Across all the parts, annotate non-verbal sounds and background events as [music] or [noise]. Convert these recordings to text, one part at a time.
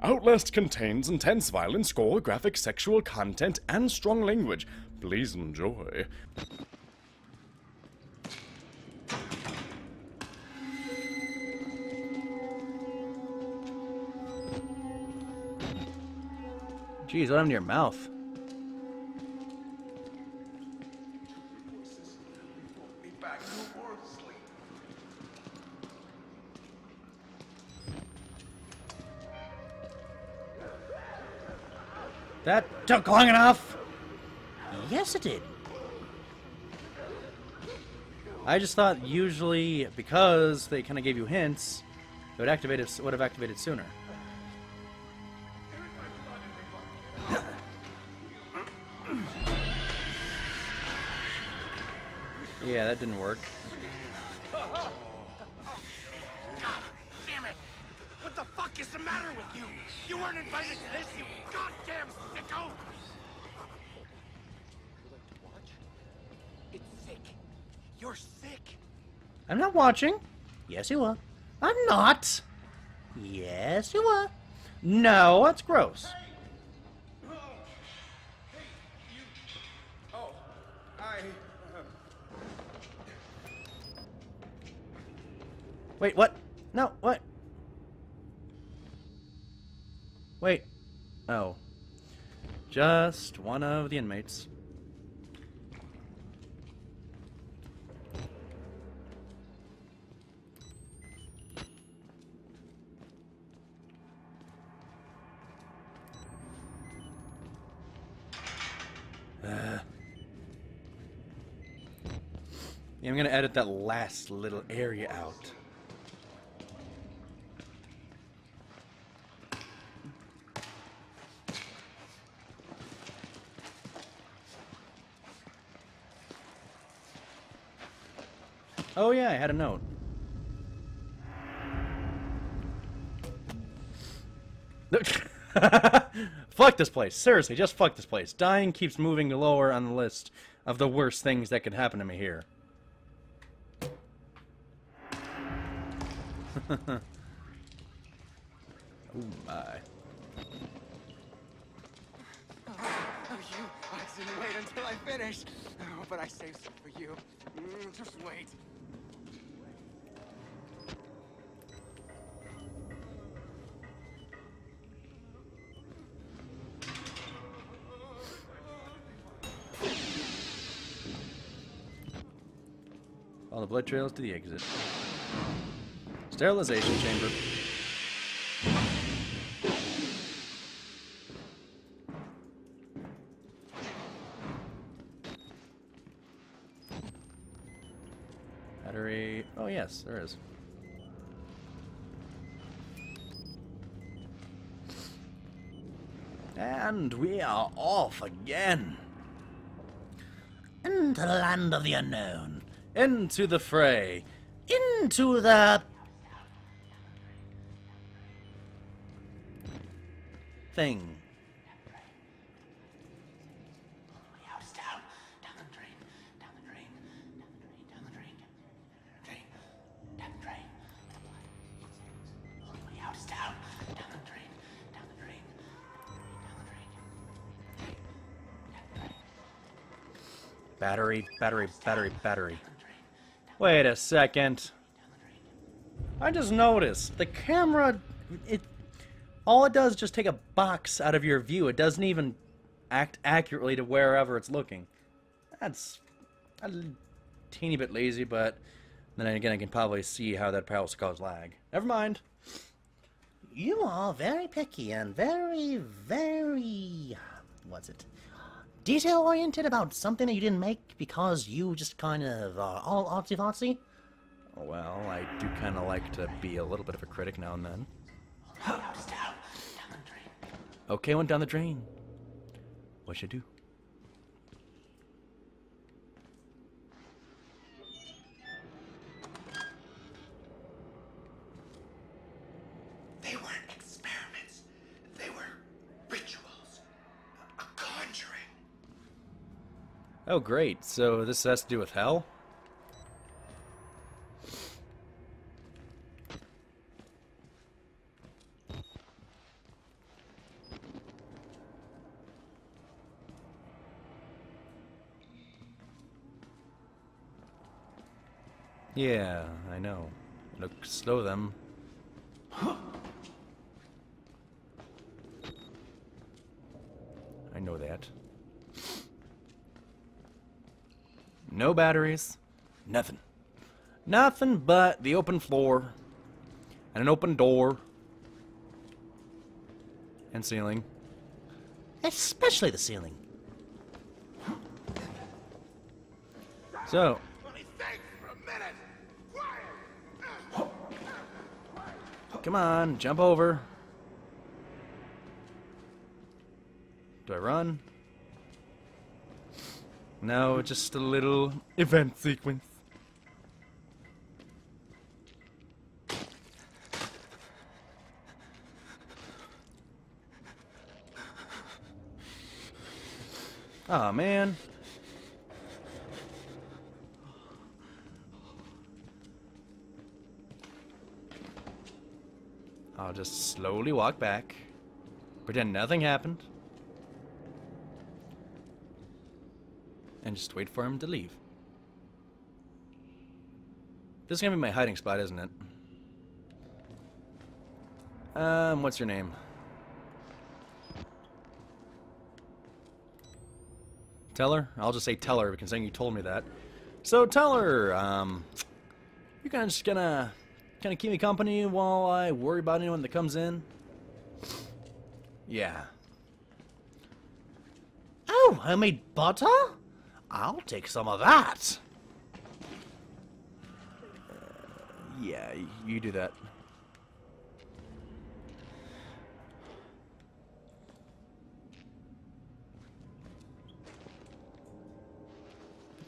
Outlast contains intense violence, gore, graphic sexual content, and strong language. Please enjoy. Jeez, what happened to your mouth? That took long enough. Yes, it did. I just thought usually because they kind of gave you hints, it would activate it would have activated sooner. [coughs] yeah, that didn't work. You? You weren't invited to this, you goddamn sicko! You like to watch? It's sick. You're sick. I'm not watching. Yes, you were. I'm not. Yes, you were. No, that's gross. Oh, oh, I. Um. Wait, what? No, what? Wait. Oh. Just one of the inmates. Uh. I'm gonna edit that last little area out. Oh yeah, I had a note. [laughs] fuck this place. Seriously, just fuck this place. Dying keeps moving lower on the list of the worst things that could happen to me here. [laughs] oh my. Oh, you. I didn't wait until I finished. Oh, but I saved some for you. Mm, just wait. Follow the blood trails to the exit. Sterilization chamber. Battery. Oh, yes, there is. And we are off again. Into the land of the unknown. Into the fray. Into the... Thing. Battery, battery, battery, battery. Wait a second. I just noticed the camera. It all it does is just take a box out of your view. It doesn't even act accurately to wherever it's looking. That's a teeny bit lazy, but then again, I can probably see how that probably cause lag. Never mind. You are very picky and very, very. What's it? Detail oriented about something that you didn't make because you just kind of are all artsy fartsy? Well, I do kind of like to be a little bit of a critic now and then. [gasps] Okay, went down the drain. What should I do? Oh, great. So this has to do with hell? Yeah, I know. Look, slow them. [gasps] I know that. No batteries. Nothing. Nothing but the open floor. And an open door. And ceiling. Especially the ceiling. So, Let me think for a minute. Quiet. come on, jump over. Do I run? No, just a little event sequence. Oh man. I'll just slowly walk back. Pretend nothing happened. And just wait for him to leave. This is gonna be my hiding spot, isn't it? Um, what's your name? Teller? I'll just say Teller because then you told me that. So Teller, um, you're kind of just gonna kind of keep me company while I worry about anyone that comes in. Yeah. Oh, homemade butter? I'll take some of that. Yeah, you do that.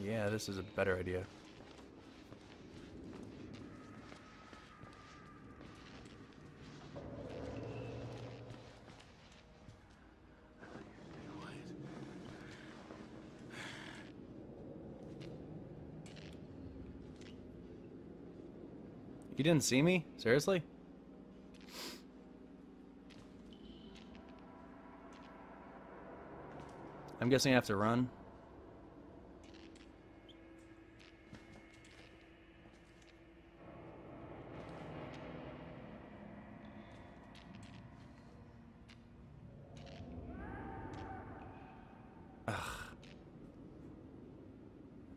Yeah, this is a better idea. You didn't see me? Seriously? I'm guessing I have to run. Ugh.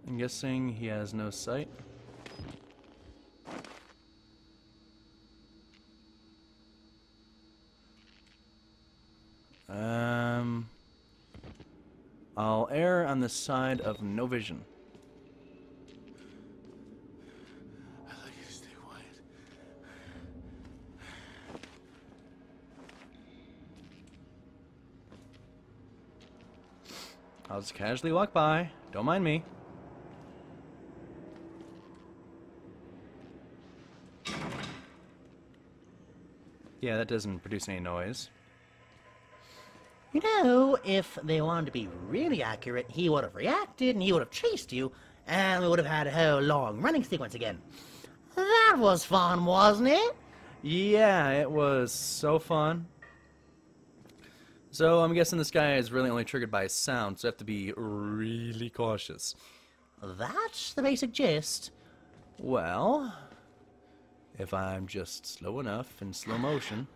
I'm guessing he has no sight. I'll err on the side of no vision. I'd like you to stay quiet. I'll just casually walk by. Don't mind me. Yeah, that doesn't produce any noise. You know, if they wanted to be really accurate, he would have reacted and he would have chased you, and we would have had a whole long running sequence again. That was fun, wasn't it? Yeah, it was so fun. So I'm guessing this guy is really only triggered by sound, so I have to be really cautious. That's the basic gist. Well, if I'm just slow enough in slow motion.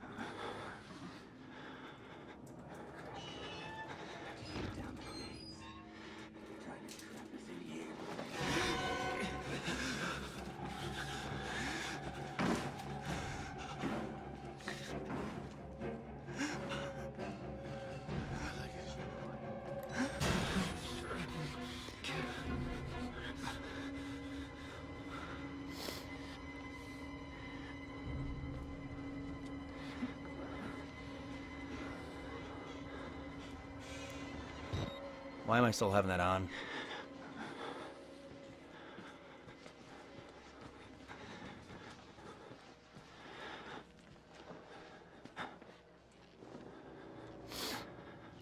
Why am I still having that on?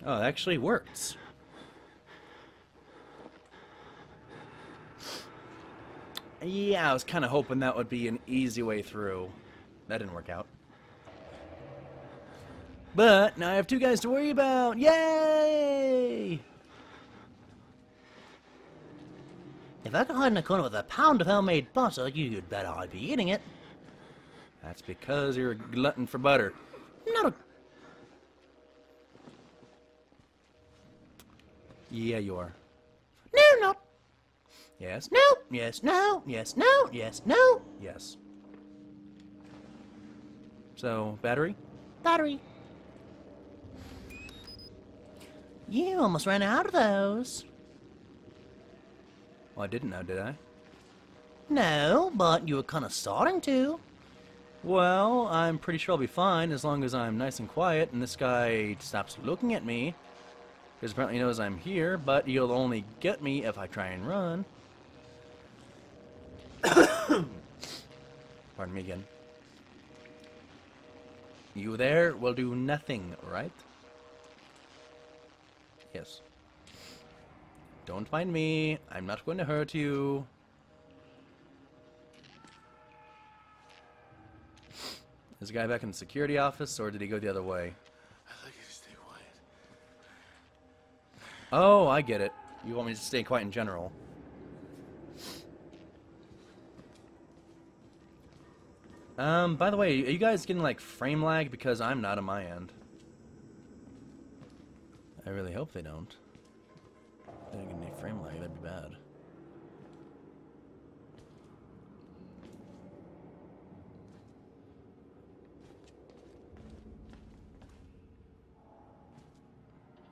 Oh, it actually works. Yeah, I was kind of hoping that would be an easy way through. That didn't work out. But now I have two guys to worry about. Yay! If I could hide in a corner with a pound of homemade butter, you'd bet I'd be eating it. That's because you're a glutton for butter. Not a... Yeah, you are. No, not... Yes? No, yes, no, yes, no, yes, no. Yes. So, battery? Battery. You almost ran out of those. Well, I didn't know, did I? No, but you were kind of starting to. Well, I'm pretty sure I'll be fine as long as I'm nice and quiet and this guy stops looking at me. Because apparently he knows I'm here, but he'll only get me if I try and run. [coughs] Pardon me again. You there will do nothing, right? Yes. Don't mind me. I'm not going to hurt you. Is the guy back in the security office, or did he go the other way? I'd like you to stay quiet. Oh, I get it. You want me to stay quiet in general. Um, by the way, are you guys getting, like, frame lag? Because I'm not on my end. I really hope they don't. Frame lag, that'd be bad.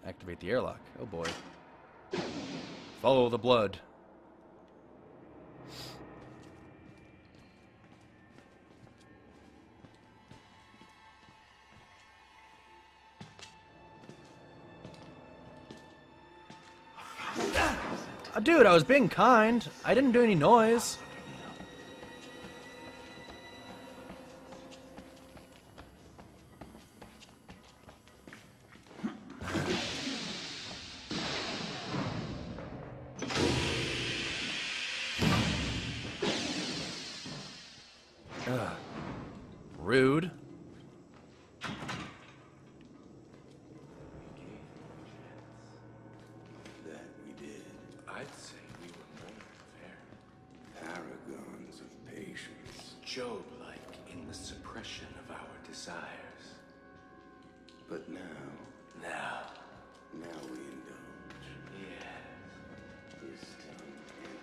Activate the airlock. Oh boy. Follow the blood. Dude, I was being kind. I didn't do any noise. I'd say we were more than fair. Paragons of patience. Job-like in the suppression of our desires. But now, Now, now we indulge. yes. His tongue and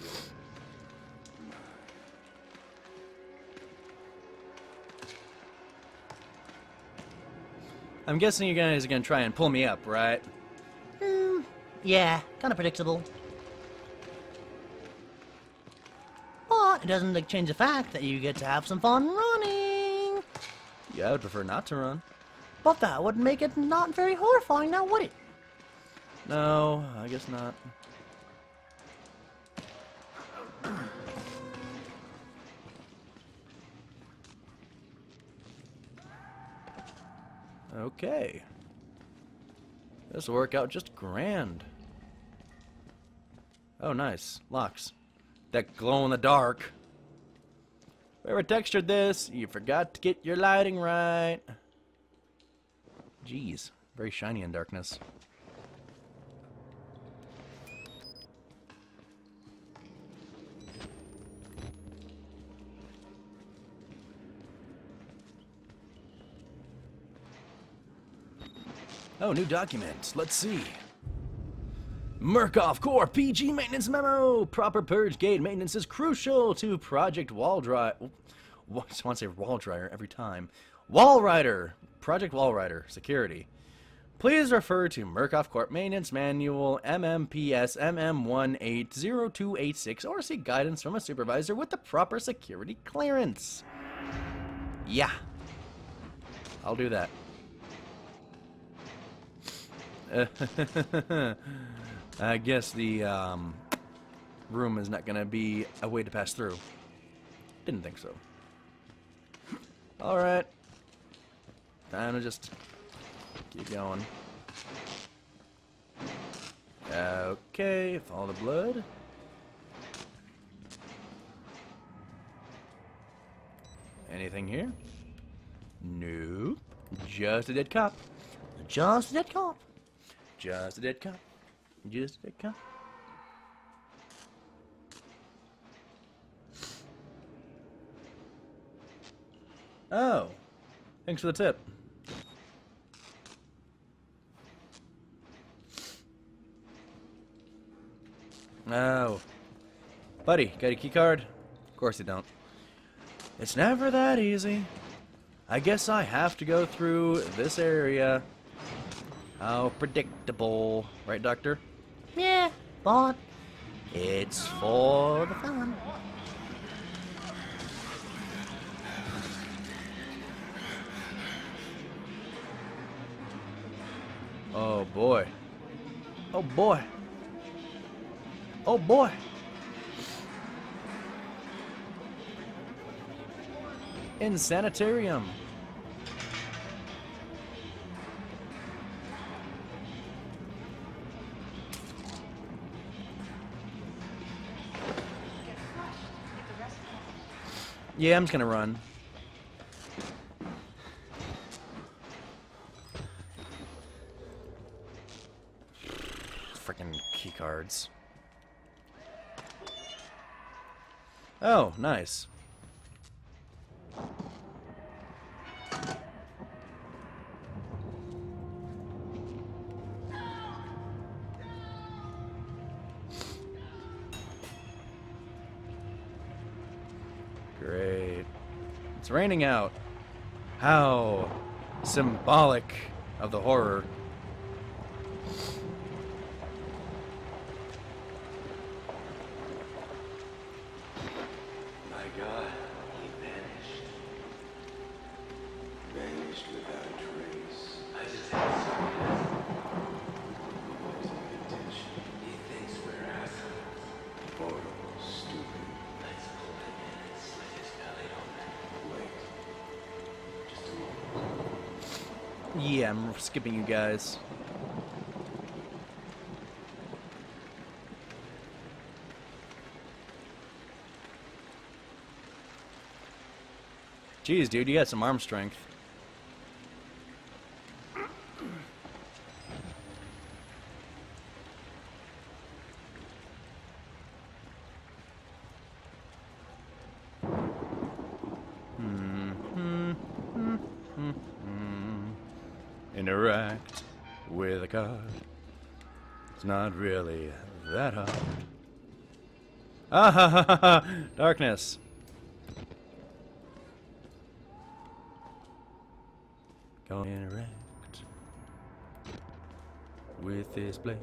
his lips. I'm guessing you guys are gonna try and pull me up, right? Yeah, kind of predictable. But it doesn't like, change the fact that you get to have some fun running. Yeah, I would prefer not to run. But that would make it not very horrifying now, would it? No, I guess not. Okay. This will work out just grand. Oh, nice. Locks. That glow in the dark. Whoever textured this, you forgot to get your lighting right. Jeez, very shiny in darkness. Oh, new document. Let's see. Murkoff Corp PG maintenance memo. Proper purge gate maintenance is crucial to Project Wall Dry. I just want to say Wall Dryer every time. Walrider. Project Walrider. Security. Please refer to Murkoff Corp Maintenance Manual MMPS MM180286 or seek guidance from a supervisor with the proper security clearance. Yeah. I'll do that. [laughs] I guess the um, room is not going to be a way to pass through. Didn't think so. Alright. Time to just keep going. Okay, follow the blood. Anything here? Nope. Just a dead cop. Just a dead cop. Just a dead cop you do this Oh, thanks for the tip. Oh. Buddy, got a key card? Of course you don't. It's never that easy. I guess I have to go through this area. How predictable. Right, Doctor? But it's for the fun. Oh boy. Oh boy. Oh boy. In Yeah, I'm just gonna run. Freaking key cards. Oh, nice. It's raining out. How symbolic of the horror. Yeah, I'm skipping you guys. Jeez, dude, you got some arm strength. Interact with a card. It's not really that hard. Ah ha ha ha! Darkness. Go interact with this place.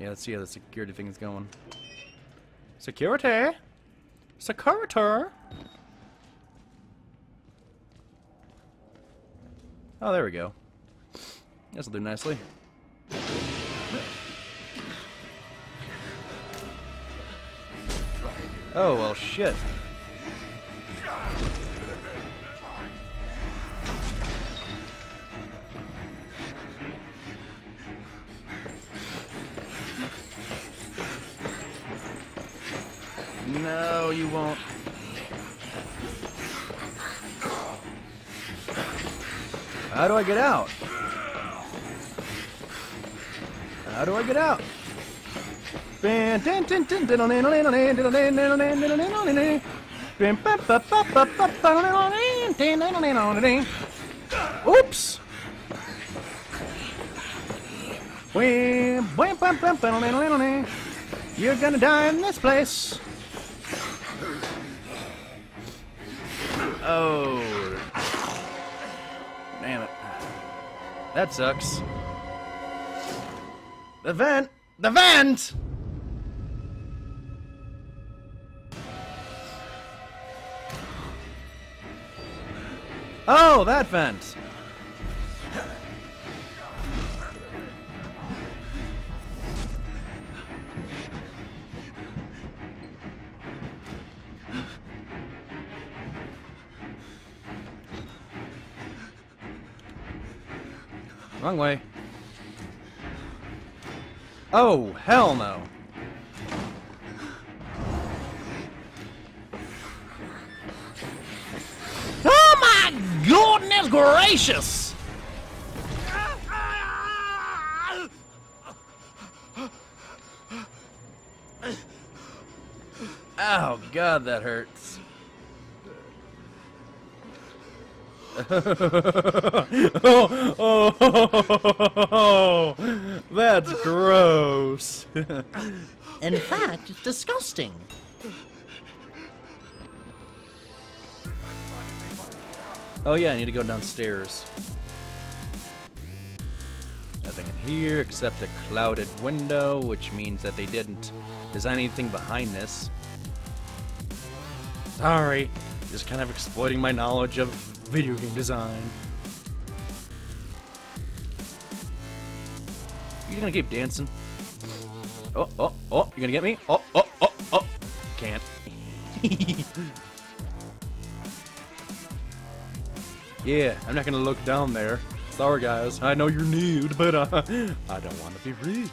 Yeah, let's see how the security thing is going. Security? Security? Oh, there we go. This'll do nicely. Oh, well, shit. No, you won't. How do I get out? How do I get out? Oops! You're gonna die in this place. Oh. That sucks. The vent! The vent! Oh, that vent! Wrong way. Oh, hell no. Oh my goodness gracious! Oh god, that hurts. Oh, oh, oh, that's gross. [laughs] In fact, it's disgusting. oh yeah, I need to go downstairs. Nothing in here except a clouded window, which means that they didn't design anything behind this. Sorry, just kind of exploiting my knowledge of video game design. You're gonna keep dancing? Oh, oh, oh, you're gonna get me? Oh, oh, oh, oh. Can't. [laughs] yeah, I'm not gonna look down there. Sorry guys, I know you're nude, but uh, [laughs] I don't want to be rude.